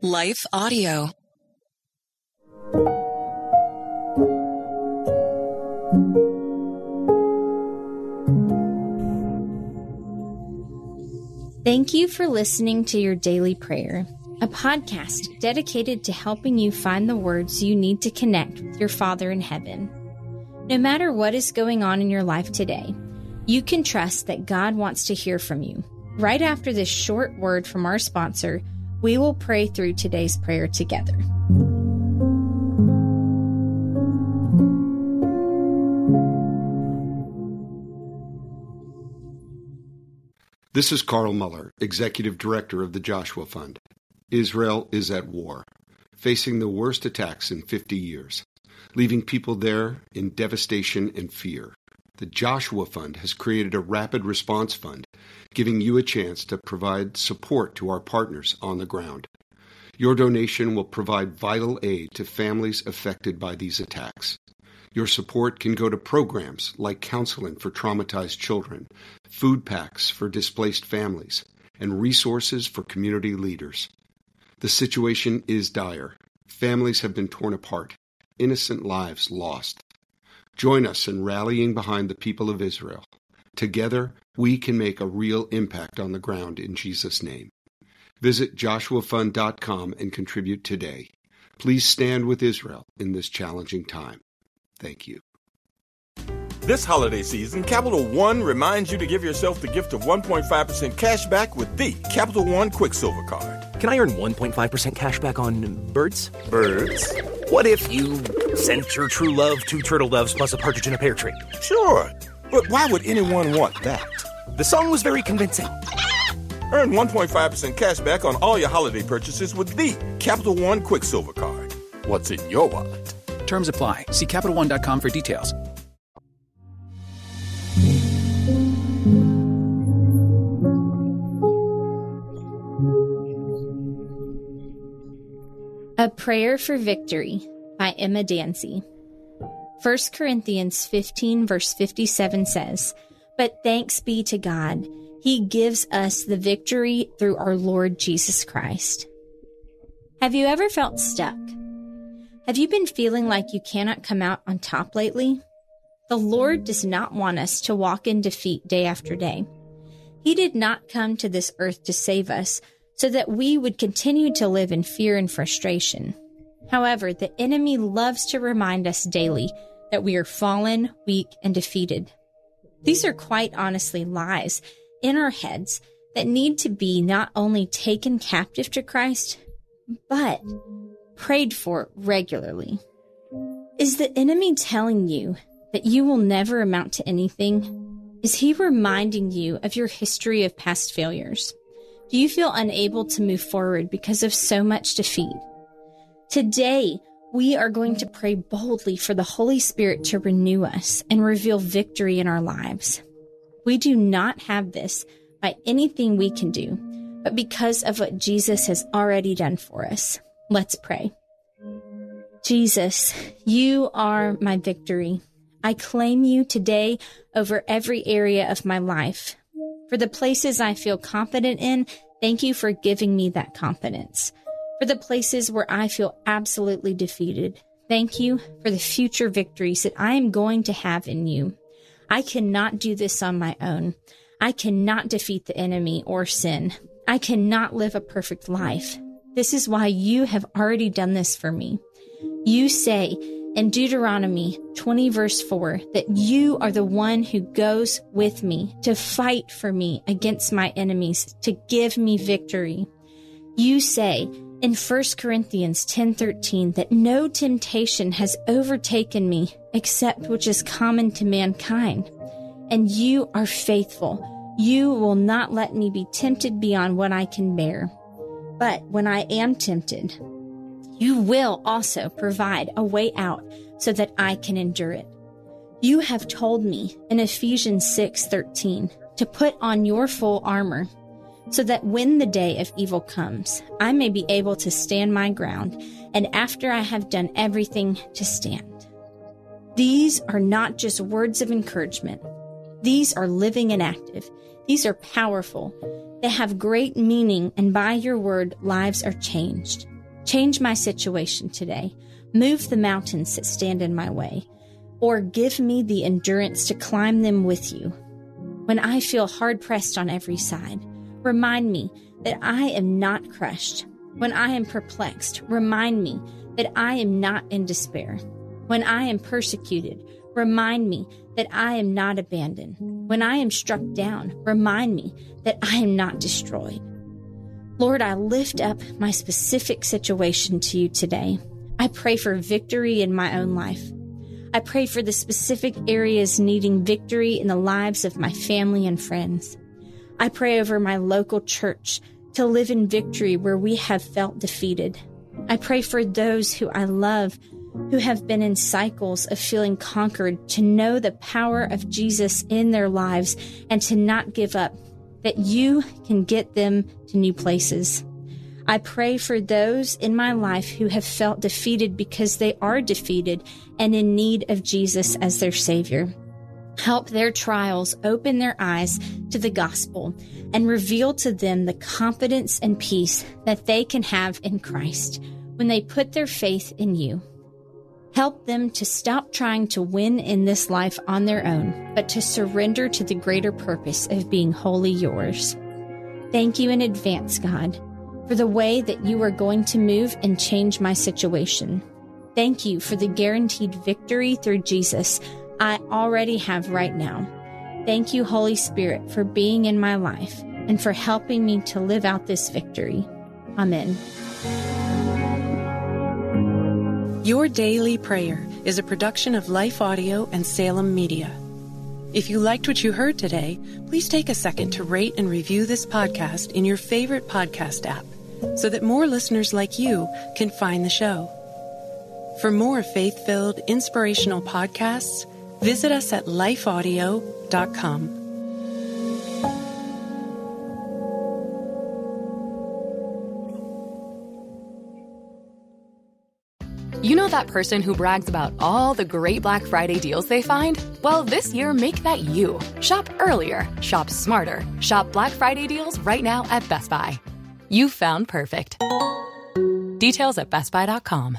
Life Audio. Thank you for listening to your daily prayer, a podcast dedicated to helping you find the words you need to connect with your Father in heaven. No matter what is going on in your life today, you can trust that God wants to hear from you. Right after this short word from our sponsor, we will pray through today's prayer together. This is Carl Muller, Executive Director of the Joshua Fund. Israel is at war, facing the worst attacks in 50 years, leaving people there in devastation and fear. The Joshua Fund has created a rapid response fund, giving you a chance to provide support to our partners on the ground. Your donation will provide vital aid to families affected by these attacks. Your support can go to programs like counseling for traumatized children, food packs for displaced families, and resources for community leaders. The situation is dire. Families have been torn apart, innocent lives lost. Join us in rallying behind the people of Israel. Together, we can make a real impact on the ground in Jesus' name. Visit joshuafund.com and contribute today. Please stand with Israel in this challenging time. Thank you. This holiday season, Capital One reminds you to give yourself the gift of 1.5% cash back with the Capital One Quicksilver Card. Can I earn 1.5% cash back on birds? Birds? What if you sent your true love two turtle doves plus a partridge in a pear tree? Sure, but why would anyone want that? The song was very convincing. Earn 1.5% cash back on all your holiday purchases with the Capital One Quicksilver Card. What's in your wallet? Terms apply. See CapitalOne.com for details. A Prayer for Victory by Emma Danzey. 1 Corinthians 15, verse 57 says, But thanks be to God, He gives us the victory through our Lord Jesus Christ. Have you ever felt stuck? Have you been feeling like you cannot come out on top lately? The Lord does not want us to walk in defeat day after day. He did not come to this earth to save us so that we would continue to live in fear and frustration. However, the enemy loves to remind us daily that we are fallen, weak, and defeated. These are quite honestly lies in our heads that need to be not only taken captive to Christ, but prayed for regularly. Is the enemy telling you that you will never amount to anything? Is he reminding you of your history of past failures? Do you feel unable to move forward because of so much defeat? Today, we are going to pray boldly for the Holy Spirit to renew us and reveal victory in our lives. We do not have this by anything we can do, but because of what Jesus has already done for us. Let's pray. Jesus, you are my victory. I claim you today over every area of my life. For the places I feel confident in, thank you for giving me that confidence. For the places where I feel absolutely defeated, thank you for the future victories that I am going to have in you. I cannot do this on my own. I cannot defeat the enemy or sin. I cannot live a perfect life. This is why you have already done this for me. You say in Deuteronomy 20, verse 4, that you are the one who goes with me to fight for me against my enemies, to give me victory. You say in 1 Corinthians 10:13 that no temptation has overtaken me except which is common to mankind. And you are faithful. You will not let me be tempted beyond what I can bear. But when I am tempted, you will also provide a way out so that I can endure it. You have told me in Ephesians 6:13 to put on your full armor so that when the day of evil comes, I may be able to stand my ground and after I have done everything to stand. These are not just words of encouragement. These are living and active. These are powerful. They have great meaning, and by your word, lives are changed. Change my situation today. Move the mountains that stand in my way, or give me the endurance to climb them with you. When I feel hard pressed on every side, remind me that I am not crushed. When I am perplexed, remind me that I am not in despair. When I am persecuted, remind me that I am not abandoned. When I am struck down, remind me that I am not destroyed. Lord, I lift up my specific situation to you today. I pray for victory in my own life. I pray for the specific areas needing victory in the lives of my family and friends. I pray over my local church to live in victory where we have felt defeated. I pray for those who I love who have been in cycles of feeling conquered to know the power of Jesus in their lives and to not give up, that you can get them to new places. I pray for those in my life who have felt defeated because they are defeated and in need of Jesus as their Savior. Help their trials open their eyes to the gospel and reveal to them the confidence and peace that they can have in Christ when they put their faith in you. Help them to stop trying to win in this life on their own, but to surrender to the greater purpose of being wholly yours. Thank you in advance, God, for the way that you are going to move and change my situation. Thank you for the guaranteed victory through Jesus I already have right now. Thank you, Holy Spirit, for being in my life and for helping me to live out this victory. Amen. Your Daily Prayer is a production of Life Audio and Salem Media. If you liked what you heard today, please take a second to rate and review this podcast in your favorite podcast app so that more listeners like you can find the show. For more faith filled, inspirational podcasts, visit us at lifeaudio.com. You know that person who brags about all the great Black Friday deals they find? Well, this year, make that you. Shop earlier, shop smarter, shop Black Friday deals right now at Best Buy. You found perfect. Details at BestBuy.com.